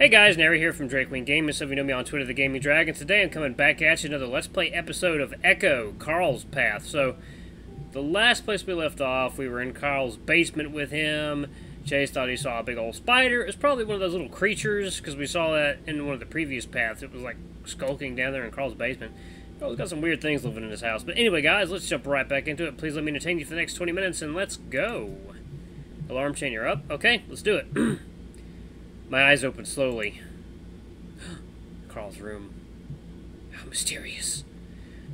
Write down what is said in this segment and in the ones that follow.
Hey guys, Nary here from Drakewing Gaming. Some of you know me on Twitter, The Gaming Dragon. Today I'm coming back at you another Let's Play episode of Echo, Carl's Path. So, the last place we left off, we were in Carl's basement with him. Chase thought he saw a big old spider. It was probably one of those little creatures, because we saw that in one of the previous paths. It was like skulking down there in Carl's basement. Oh, he's got some weird things living in his house. But anyway, guys, let's jump right back into it. Please let me entertain you for the next 20 minutes, and let's go. Alarm chain, you're up? Okay, let's do it. My eyes open slowly. Carl's room. How mysterious.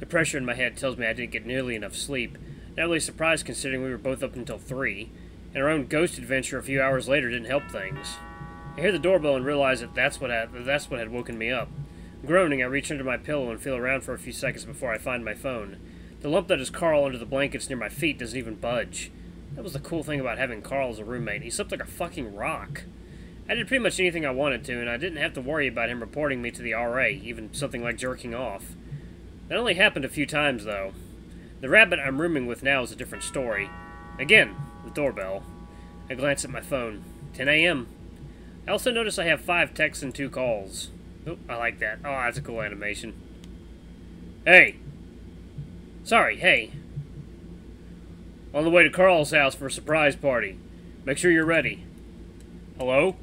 The pressure in my head tells me I didn't get nearly enough sleep. Not really surprised considering we were both up until 3, and our own ghost adventure a few hours later didn't help things. I hear the doorbell and realize that that's what had, that's what had woken me up. Groaning, I reach under my pillow and feel around for a few seconds before I find my phone. The lump that is Carl under the blankets near my feet doesn't even budge. That was the cool thing about having Carl as a roommate. He slept like a fucking rock. I did pretty much anything I wanted to, and I didn't have to worry about him reporting me to the RA, even something like jerking off. That only happened a few times, though. The rabbit I'm rooming with now is a different story. Again, the doorbell. I glance at my phone. 10 a.m. I also notice I have five texts and two calls. Oh, I like that. Oh, that's a cool animation. Hey! Sorry, hey. On the way to Carl's house for a surprise party. Make sure you're ready. Hello?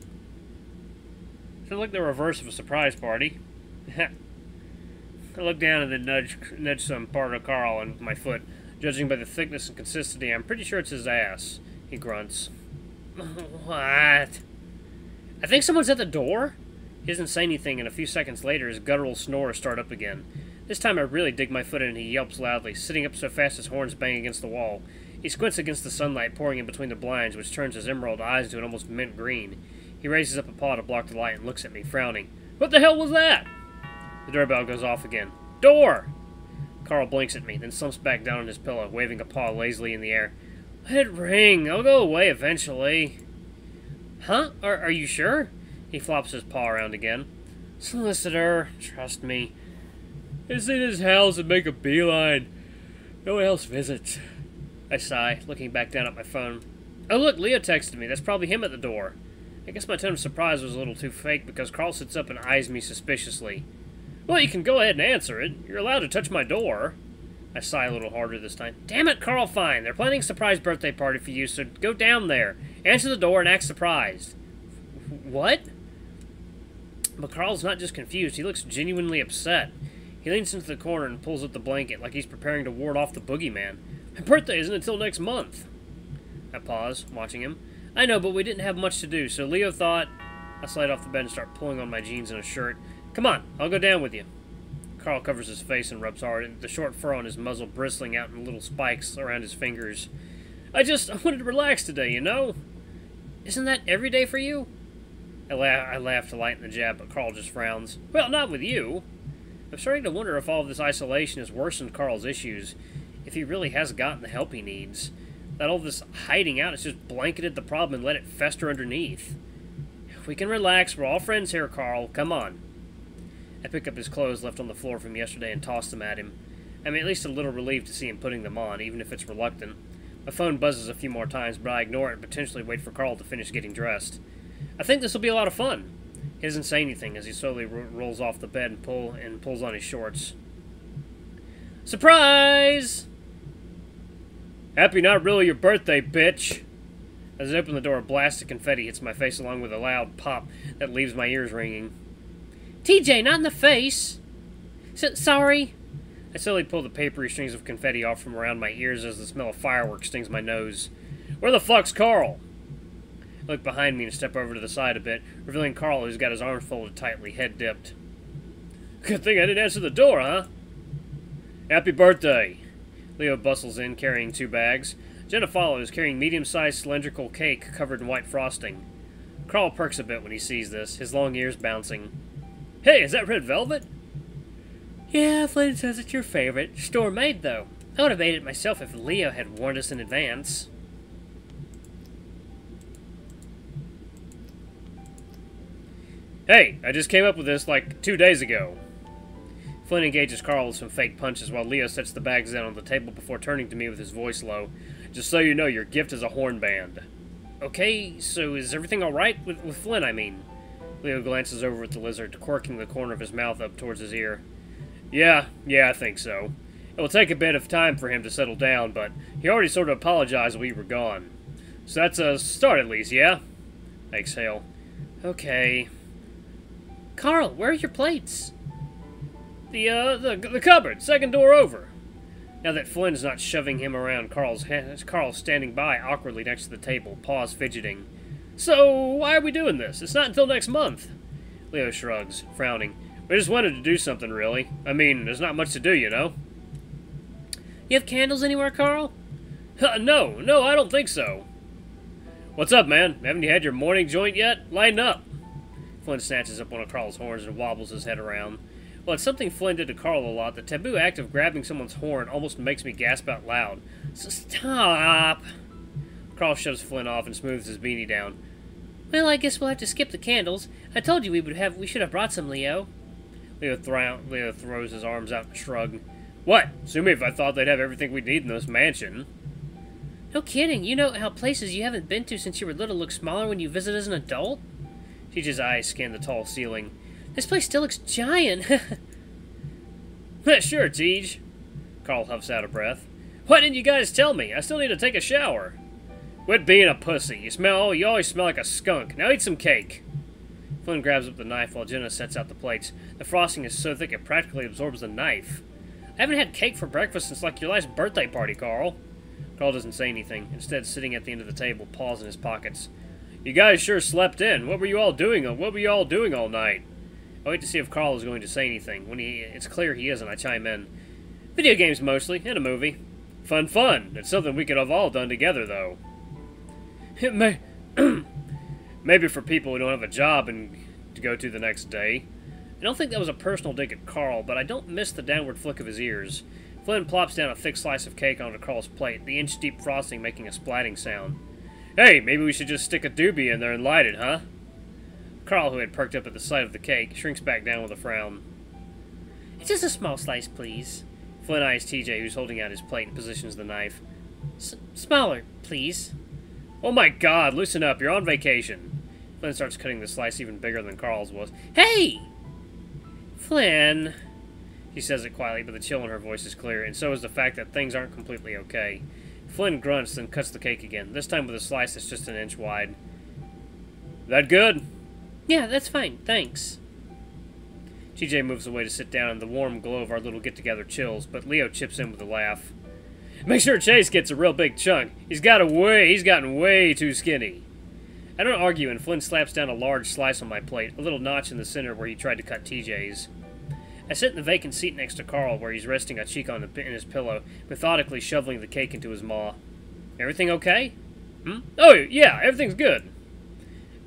Sounds like the reverse of a surprise party. I look down and then nudge, nudge some part of Carl with my foot. Judging by the thickness and consistency, I'm pretty sure it's his ass. He grunts. what? I think someone's at the door? He doesn't say anything, and a few seconds later, his guttural snores start up again. This time I really dig my foot in and he yelps loudly, sitting up so fast his horns bang against the wall. He squints against the sunlight pouring in between the blinds, which turns his emerald eyes to an almost mint green. He raises up a paw to block the light and looks at me, frowning. What the hell was that? The doorbell goes off again. Door! Carl blinks at me, then slumps back down on his pillow, waving a paw lazily in the air. Let it ring. It'll go away eventually. Huh? Are, are you sure? He flops his paw around again. Solicitor, trust me. Is in his house and make a beeline. No one else visits. I sigh, looking back down at my phone. Oh look, Leo texted me. That's probably him at the door. I guess my tone of surprise was a little too fake because Carl sits up and eyes me suspiciously. Well, you can go ahead and answer it. You're allowed to touch my door. I sigh a little harder this time. Damn it, Carl Fine. They're planning a surprise birthday party for you, so go down there. Answer the door and act surprised. What? But Carl's not just confused. He looks genuinely upset. He leans into the corner and pulls up the blanket like he's preparing to ward off the boogeyman. My birthday isn't until next month. I pause, watching him. I know, but we didn't have much to do, so Leo thought... I slide off the bed and start pulling on my jeans and a shirt. Come on, I'll go down with you. Carl covers his face and rubs hard, the short fur on his muzzle bristling out in little spikes around his fingers. I just I wanted to relax today, you know? Isn't that every day for you? I, la I laugh to lighten the jab, but Carl just frowns. Well, not with you. I'm starting to wonder if all of this isolation has worsened Carl's issues, if he really has gotten the help he needs. That all this hiding out has just blanketed the problem and let it fester underneath. We can relax, we're all friends here, Carl. Come on. I pick up his clothes left on the floor from yesterday and toss them at him. I'm at least a little relieved to see him putting them on, even if it's reluctant. My phone buzzes a few more times, but I ignore it and potentially wait for Carl to finish getting dressed. I think this will be a lot of fun. He doesn't say anything as he slowly ro rolls off the bed and pull and pulls on his shorts. Surprise! Happy not really your birthday, bitch! As I open the door, a blast of confetti hits my face along with a loud pop that leaves my ears ringing. TJ, not in the face! S sorry! I slowly pull the papery strings of confetti off from around my ears as the smell of fireworks stings my nose. Where the fuck's Carl? I look behind me and step over to the side a bit, revealing Carl who's got his arms folded tightly, head dipped. Good thing I didn't answer the door, huh? Happy birthday! Leo bustles in, carrying two bags. Jenna follows, carrying medium-sized cylindrical cake covered in white frosting. Carl perks a bit when he sees this, his long ears bouncing. Hey, is that red velvet? Yeah, Flynn says it's your favorite. Store-made, though. I would have ate it myself if Leo had warned us in advance. Hey, I just came up with this like two days ago. Flynn engages Carl with some fake punches while Leo sets the bags down on the table before turning to me with his voice low. Just so you know, your gift is a horn band. Okay, so is everything alright with, with Flynn, I mean? Leo glances over at the lizard, quirking the corner of his mouth up towards his ear. Yeah, yeah, I think so. It will take a bit of time for him to settle down, but he already sort of apologized we were gone. So that's a start at least, yeah? I exhale. Okay. Carl, where are your plates? The, uh, the, the cupboard, second door over. Now that Flynn's not shoving him around, Carl's, Carl's standing by awkwardly next to the table, paws fidgeting. So, why are we doing this? It's not until next month. Leo shrugs, frowning. We just wanted to do something, really. I mean, there's not much to do, you know. You have candles anywhere, Carl? Uh, no, no, I don't think so. What's up, man? Haven't you had your morning joint yet? Lighten up. Flynn snatches up one of Carl's horns and wobbles his head around. Well, it's something Flynn did to Carl a lot. The taboo act of grabbing someone's horn almost makes me gasp out loud. So stop! Carl shoves Flynn off and smooths his beanie down. Well, I guess we'll have to skip the candles. I told you we would have. We should have brought some, Leo. Leo, Leo throws his arms out and shrugs. What? Sue me if I thought they'd have everything we need in this mansion. No kidding. You know how places you haven't been to since you were little look smaller when you visit as an adult? TJ's eyes scan the tall ceiling. This place still looks giant. Eh, sure, TJ. Carl huffs out of breath. Why didn't you guys tell me? I still need to take a shower. Quit being a pussy. You smell. You always smell like a skunk. Now eat some cake. Flynn grabs up the knife while Jenna sets out the plates. The frosting is so thick it practically absorbs the knife. I haven't had cake for breakfast since like your last birthday party, Carl. Carl doesn't say anything, instead sitting at the end of the table, paws in his pockets. You guys sure slept in. What were you all doing? Uh, what were you all doing all night? I wait to see if Carl is going to say anything. When he, it's clear he isn't, I chime in. Video games mostly, and a movie. Fun, fun. It's something we could have all done together, though. It may, maybe for people who don't have a job and to go to the next day. I don't think that was a personal dig at Carl, but I don't miss the downward flick of his ears. Flynn plops down a thick slice of cake onto Carl's plate, the inch-deep frosting making a splatting sound. Hey, maybe we should just stick a doobie in there and light it, huh? Carl, who had perked up at the sight of the cake, shrinks back down with a frown. It's just a small slice, please. Flynn eyes TJ, who's holding out his plate, and positions the knife. S smaller, please. Oh my god, loosen up, you're on vacation. Flynn starts cutting the slice even bigger than Carl's was. Hey! Flynn! She says it quietly, but the chill in her voice is clear, and so is the fact that things aren't completely okay. Flynn grunts, then cuts the cake again, this time with a slice that's just an inch wide. That good? Yeah, that's fine. Thanks. TJ moves away to sit down, and the warm glow of our little get-together chills, but Leo chips in with a laugh. Make sure Chase gets a real big chunk. He's got a way, he's gotten way too skinny. I don't argue, and Flynn slaps down a large slice on my plate, a little notch in the center where he tried to cut TJ's. I sit in the vacant seat next to Carl, where he's resting a cheek on the, in his pillow, methodically shoveling the cake into his maw. Everything okay? Hmm? Oh, yeah, everything's good.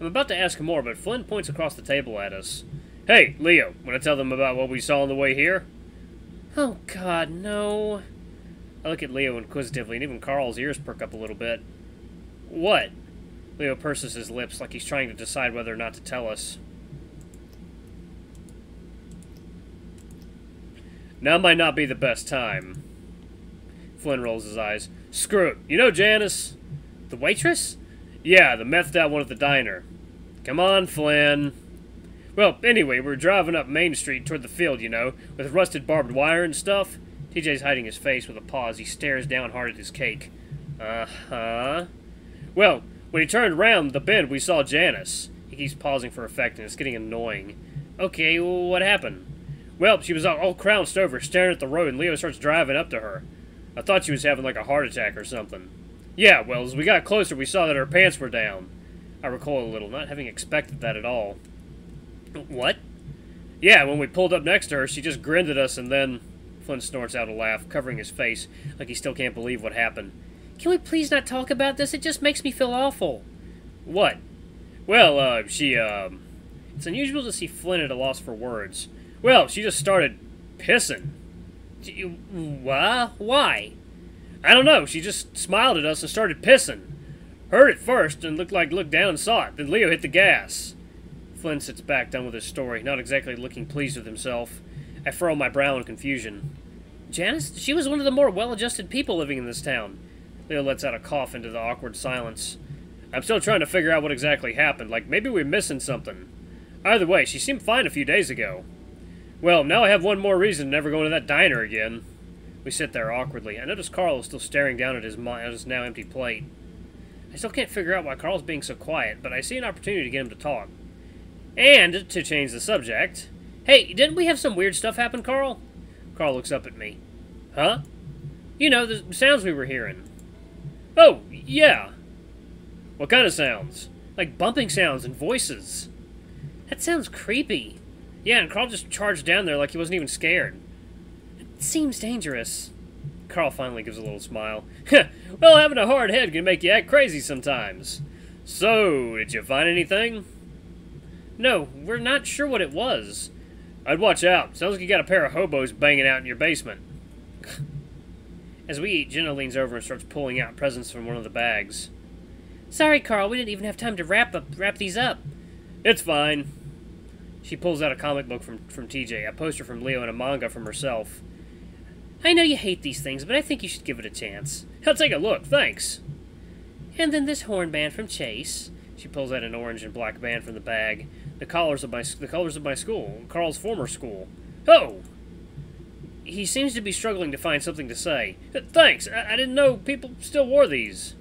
I'm about to ask more, but Flynn points across the table at us. Hey, Leo, want to tell them about what we saw on the way here? Oh, God, no. I look at Leo inquisitively, and even Carl's ears perk up a little bit. What? Leo purses his lips like he's trying to decide whether or not to tell us. Now might not be the best time. Flynn rolls his eyes. Screw it. You know Janice? The waitress? Yeah, the methed out one at the diner. Come on, Flynn. Well, anyway, we're driving up Main Street toward the field, you know, with rusted barbed wire and stuff. TJ's hiding his face with a pause. He stares down hard at his cake. Uh-huh. Well, when he turned around the bend, we saw Janice. He keeps pausing for effect, and it's getting annoying. Okay, well, what happened? Well, she was all crouched over, staring at the road, and Leo starts driving up to her. I thought she was having like a heart attack or something. Yeah, well, as we got closer, we saw that her pants were down. I recoil a little, not having expected that at all. What? Yeah, when we pulled up next to her, she just grinned at us and then... Flynn snorts out a laugh, covering his face, like he still can't believe what happened. Can we please not talk about this? It just makes me feel awful. What? Well, uh, she, um... It's unusual to see Flynn at a loss for words. Well, she just started pissing. What? Why? I don't know. She just smiled at us and started pissing. Heard it first and looked like looked down and saw it. Then Leo hit the gas. Flynn sits back, done with his story, not exactly looking pleased with himself. I furrow my brow in confusion. Janice? She was one of the more well-adjusted people living in this town. Leo lets out a cough into the awkward silence. I'm still trying to figure out what exactly happened. Like, maybe we're missing something. Either way, she seemed fine a few days ago. Well, now I have one more reason to never go into that diner again. We sit there awkwardly. I notice Carl is still staring down at his, at his now empty plate. I still can't figure out why Carl's being so quiet, but I see an opportunity to get him to talk. And, to change the subject, hey, didn't we have some weird stuff happen, Carl? Carl looks up at me. Huh? You know, the sounds we were hearing. Oh, yeah. What kind of sounds? Like bumping sounds and voices. That sounds creepy. Yeah, and Carl just charged down there like he wasn't even scared. Seems dangerous. Carl finally gives a little smile. well, having a hard head can make you act crazy sometimes. So, did you find anything? No, we're not sure what it was. I'd watch out. Sounds like you got a pair of hobos banging out in your basement. As we eat, Jenna leans over and starts pulling out presents from one of the bags. Sorry, Carl, we didn't even have time to wrap up wrap these up. It's fine. She pulls out a comic book from, from TJ, a poster from Leo, and a manga from herself. I know you hate these things, but I think you should give it a chance. I'll take a look, thanks. And then this horn band from Chase. She pulls out an orange and black band from the bag. The colors of my the colors of my school, Carl's former school. Oh, he seems to be struggling to find something to say. Uh, thanks, I, I didn't know people still wore these.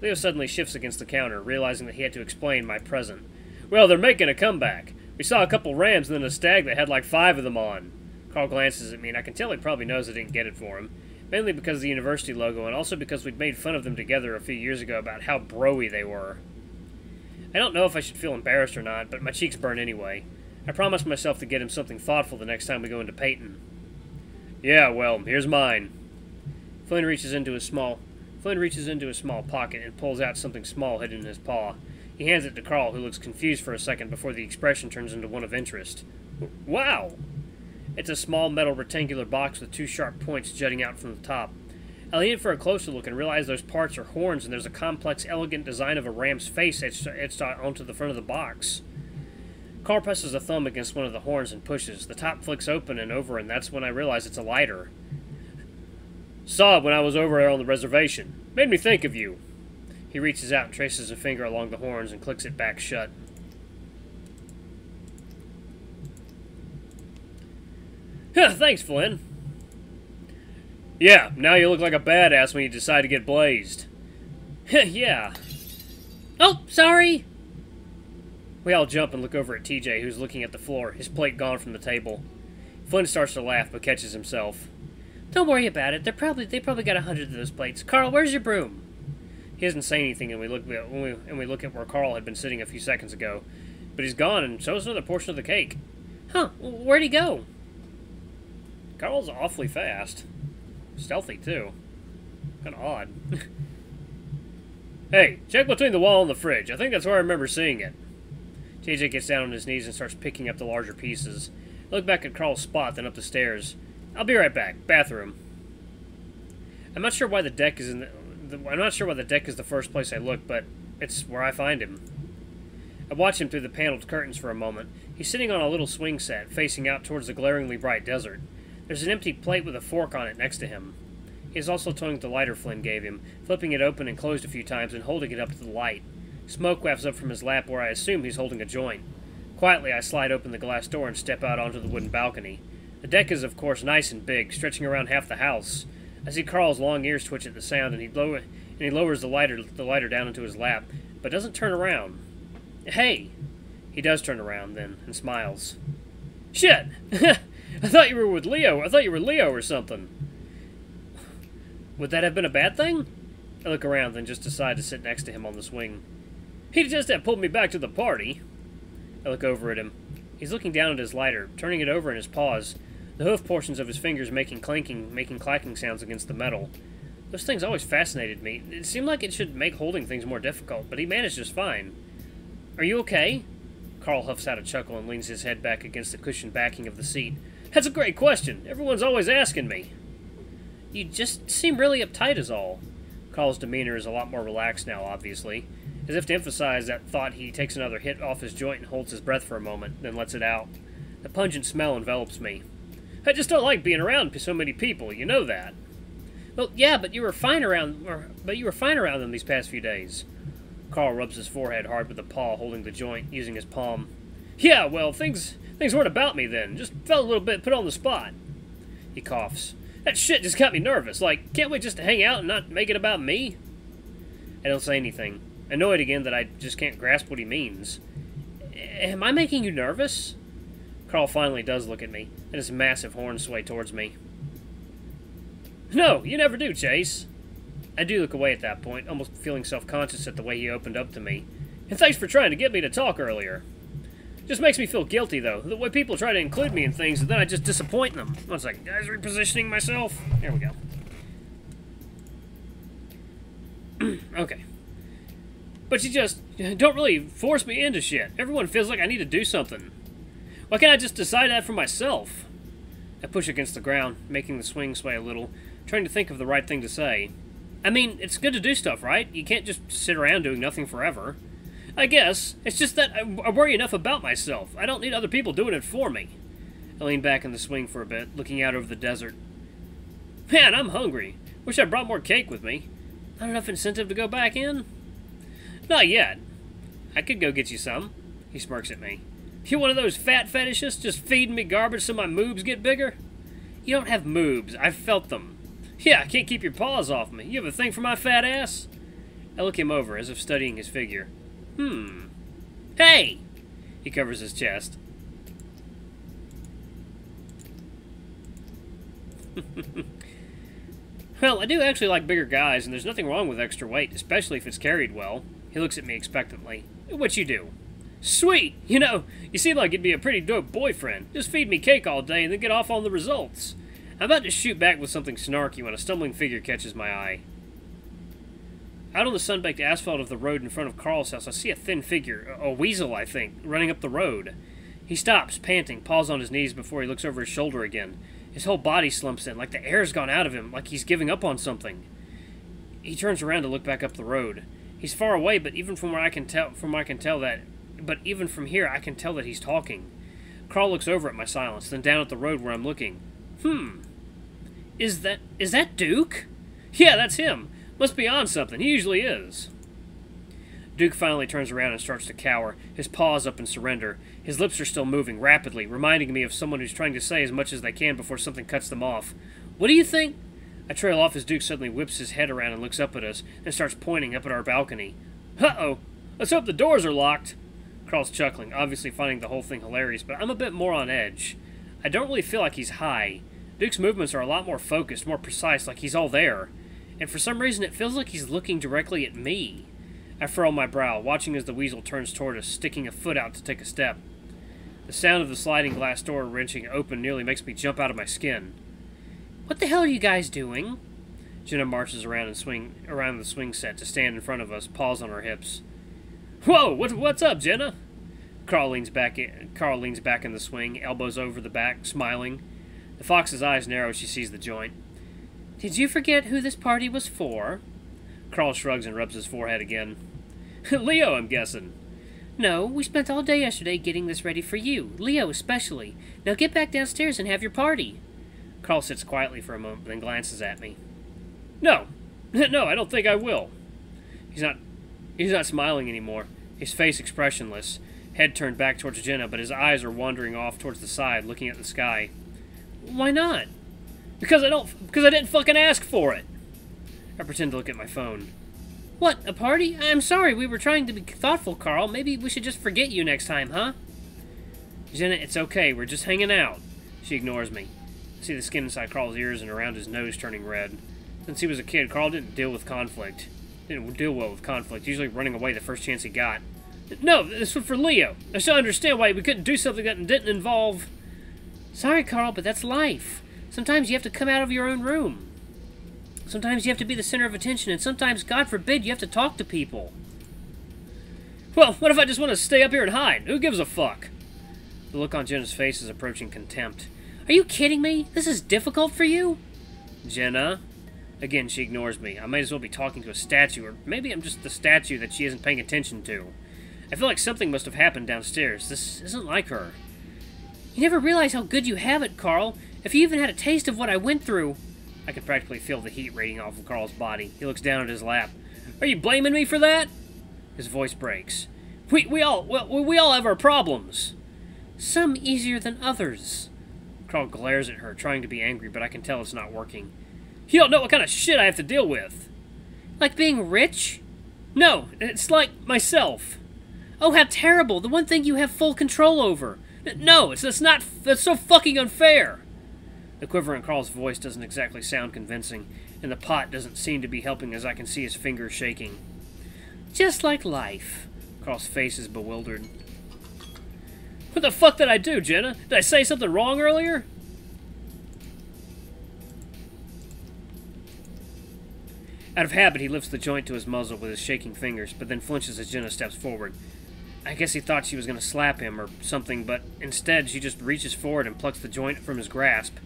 Leo suddenly shifts against the counter, realizing that he had to explain my present. Well, they're making a comeback. We saw a couple rams and then a stag that had like five of them on. Carl glances at me, and I can tell he probably knows I didn't get it for him. Mainly because of the university logo, and also because we'd made fun of them together a few years ago about how broy they were. I don't know if I should feel embarrassed or not, but my cheeks burn anyway. I promised myself to get him something thoughtful the next time we go into Peyton. Yeah, well, here's mine. Flynn reaches into his small Flynn reaches into his small pocket and pulls out something small hidden in his paw. He hands it to Carl, who looks confused for a second before the expression turns into one of interest. Wow! It's a small metal rectangular box with two sharp points jutting out from the top. I lean in for a closer look and realize those parts are horns and there's a complex, elegant design of a ram's face etched, etched onto the front of the box. Carl presses a thumb against one of the horns and pushes. The top flicks open and over, and that's when I realize it's a lighter. Saw it when I was over there on the reservation. Made me think of you. He reaches out and traces a finger along the horns and clicks it back shut. Thanks, Flynn. Yeah, now you look like a badass when you decide to get blazed. yeah. Oh, sorry! We all jump and look over at TJ, who's looking at the floor, his plate gone from the table. Flynn starts to laugh, but catches himself. Don't worry about it. They're probably they probably got a hundred of those plates. Carl, where's your broom? He doesn't say anything, and we look when we, and we look at where Carl had been sitting a few seconds ago. But he's gone, and so is another portion of the cake. Huh? Where'd he go? Carl's awfully fast. Stealthy, too. Kind of odd. hey, check between the wall and the fridge. I think that's where I remember seeing it. TJ gets down on his knees and starts picking up the larger pieces. I look back at Carl's spot, then up the stairs. I'll be right back. Bathroom. I'm not sure why the deck is in the, the, I'm not sure why the deck is the first place I look, but it's where I find him. I watch him through the paneled curtains for a moment. He's sitting on a little swing set, facing out towards the glaringly bright desert. There's an empty plate with a fork on it next to him. He is also toying with the lighter Flynn gave him, flipping it open and closed a few times and holding it up to the light. Smoke wafts up from his lap where I assume he's holding a joint. Quietly, I slide open the glass door and step out onto the wooden balcony. The deck is, of course, nice and big, stretching around half the house. I see Carl's long ears twitch at the sound, and he, low- and he lowers the lighter, the lighter down into his lap, but doesn't turn around. Hey! He does turn around, then, and smiles. Shit! I thought you were with Leo. I thought you were Leo or something. Would that have been a bad thing? I look around, then just decide to sit next to him on the swing. He'd just had pulled me back to the party. I look over at him. He's looking down at his lighter, turning it over in his paws, the hoof portions of his fingers making clanking, making clacking sounds against the metal. Those things always fascinated me. It seemed like it should make holding things more difficult, but he managed just fine. Are you okay? Carl huffs out a chuckle and leans his head back against the cushioned backing of the seat. That's a great question. Everyone's always asking me. You just seem really uptight, is all. Carl's demeanor is a lot more relaxed now, obviously. As if to emphasize that thought, he takes another hit off his joint and holds his breath for a moment, then lets it out. The pungent smell envelops me. I just don't like being around so many people, you know that. Well, yeah, but you were fine around, or, but you were fine around them these past few days. Carl rubs his forehead hard with a paw holding the joint, using his palm. Yeah, well, things things weren't about me then. Just felt a little bit put on the spot. He coughs. That shit just got me nervous. Like, can't we just hang out and not make it about me? I don't say anything, annoyed again that I just can't grasp what he means. Am I making you nervous? Carl finally does look at me, and his massive horns sway towards me. No, you never do, Chase. I do look away at that point, almost feeling self-conscious at the way he opened up to me. And thanks for trying to get me to talk earlier. Just makes me feel guilty, though, the way people try to include me in things and then I just disappoint them. One second, guys, repositioning myself. There we go. okay. But you just don't really force me into shit. Everyone feels like I need to do something. Why can't I just decide that for myself? I push against the ground, making the swing sway a little, trying to think of the right thing to say. I mean, it's good to do stuff, right? You can't just sit around doing nothing forever. I guess. It's just that I, worry enough about myself. I don't need other people doing it for me. I lean back in the swing for a bit, looking out over the desert. Man, I'm hungry. Wish I brought more cake with me. Not enough incentive to go back in? Not yet. I could go get you some. He smirks at me. You one of those fat fetishists just feeding me garbage so my moobs get bigger? You don't have moobs. I've felt them. Yeah, I can't keep your paws off me. You have a thing for my fat ass? I look him over, as if studying his figure. Hmm. Hey! He covers his chest. well, I do actually like bigger guys, and there's nothing wrong with extra weight, especially if it's carried well. He looks at me expectantly. What you do? Sweet! You know, you seem like you'd be a pretty dope boyfriend. Just feed me cake all day and then get off on the results. I'm about to shoot back with something snarky when a stumbling figure catches my eye. Out on the sun-baked asphalt of the road in front of Carl's house, I see a thin figure, a weasel, I think, running up the road. He stops, panting, paws on his knees before he looks over his shoulder again. His whole body slumps in, like the air's gone out of him, like he's giving up on something. He turns around to look back up the road. He's far away, but even from where I can tell, from where I can tell that, but even from here, I can tell that he's talking. Carl looks over at my silence, then down at the road where I'm looking. Hmm. Is that is that Duke? Yeah, that's him. Must be on something. He usually is. Duke finally turns around and starts to cower, his paws up in surrender. His lips are still moving rapidly, reminding me of someone who's trying to say as much as they can before something cuts them off. What do you think? I trail off as Duke suddenly whips his head around and looks up at us, and starts pointing up at our balcony. Uh-oh! Let's hope the doors are locked! Carl's chuckling, obviously finding the whole thing hilarious, but I'm a bit more on edge. I don't really feel like he's high. Duke's movements are a lot more focused, more precise, like he's all there. And for some reason, it feels like he's looking directly at me. I furrow my brow, watching as the weasel turns toward us, sticking a foot out to take a step. The sound of the sliding glass door wrenching open nearly makes me jump out of my skin. What the hell are you guys doing? Jenna marches around and swing around the swing set to stand in front of us, paws on her hips. Whoa! What, what's up, Jenna? Carl leans back. In, Carl leans back in the swing, elbows over the back, smiling. The fox's eyes narrow as she sees the joint. Did you forget who this party was for? Carl shrugs and rubs his forehead again. Leo, I'm guessing. No, we spent all day yesterday getting this ready for you, Leo especially. Now get back downstairs and have your party. Carl sits quietly for a moment, then glances at me. No, no, I don't think I will. He's not. He's not smiling anymore. His face expressionless, head turned back towards Jenna, but his eyes are wandering off towards the side, looking at the sky. Why not? Because I don't. Because I didn't fucking ask for it. I pretend to look at my phone. What, a party? I'm sorry, we were trying to be thoughtful, Carl. Maybe we should just forget you next time, huh? Jenna, it's okay. We're just hanging out. She ignores me. I see the skin inside Carl's ears and around his nose turning red. Since he was a kid, Carl didn't deal with conflict. Didn't deal well with conflict, usually running away the first chance he got. No, this was for Leo. I still understand why we couldn't do something that didn't involve... Sorry, Carl, but that's life. Sometimes you have to come out of your own room. Sometimes you have to be the center of attention, and sometimes, God forbid, you have to talk to people. Well, what if I just want to stay up here and hide? Who gives a fuck? The look on Jenna's face is approaching contempt. Are you kidding me? This is difficult for you? Jenna? Again, she ignores me. I might as well be talking to a statue, or maybe I'm just the statue that she isn't paying attention to. I feel like something must have happened downstairs. This isn't like her. You never realize how good you have it, Carl. If you even had a taste of what I went through... I can practically feel the heat radiating off of Carl's body. He looks down at his lap. Are you blaming me for that? His voice breaks. We, we all well, we all have our problems. Some easier than others. Carl glares at her, trying to be angry, but I can tell it's not working. You don't know what kind of shit I have to deal with. Like being rich? No, it's like myself. Oh, how terrible! The one thing you have full control over. No, it's that's not. That's so fucking unfair. The quiver in Carl's voice doesn't exactly sound convincing, and the pot doesn't seem to be helping as I can see his fingers shaking. Just like life. Carl's face is bewildered. What the fuck did I do, Jenna? Did I say something wrong earlier? Out of habit, he lifts the joint to his muzzle with his shaking fingers, but then flinches as Jenna steps forward. I guess he thought she was going to slap him or something, but instead she just reaches forward and plucks the joint from his grasp,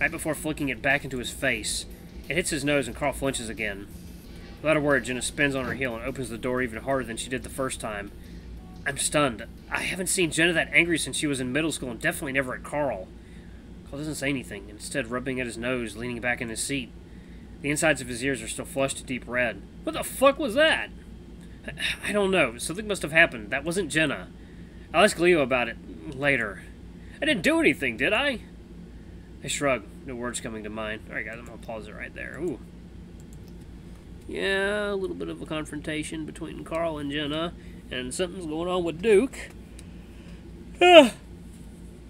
right before flicking it back into his face. It hits his nose and Carl flinches again. Without a word, Jenna spins on her heel and opens the door even harder than she did the first time. I'm stunned. I haven't seen Jenna that angry since she was in middle school and definitely never at Carl. Carl doesn't say anything, instead rubbing at his nose, leaning back in his seat. The insides of his ears are still flushed to deep red. What the fuck was that? I don't know. Something must have happened. That wasn't Jenna. I'll ask Leo about it later. I didn't do anything, did I? I shrug. No words coming to mind. Alright, guys, I'm gonna pause it right there. Ooh. Yeah, a little bit of a confrontation between Carl and Jenna, and something's going on with Duke. Ah.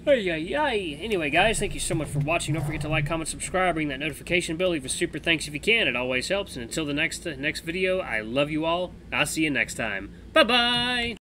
Ay, ay, ay. Anyway, guys, thank you so much for watching. Don't forget to like, comment, subscribe, ring that notification bell. Leave a super thanks if you can. It always helps. And until the next uh, next video, I love you all. I'll see you next time. Bye-bye.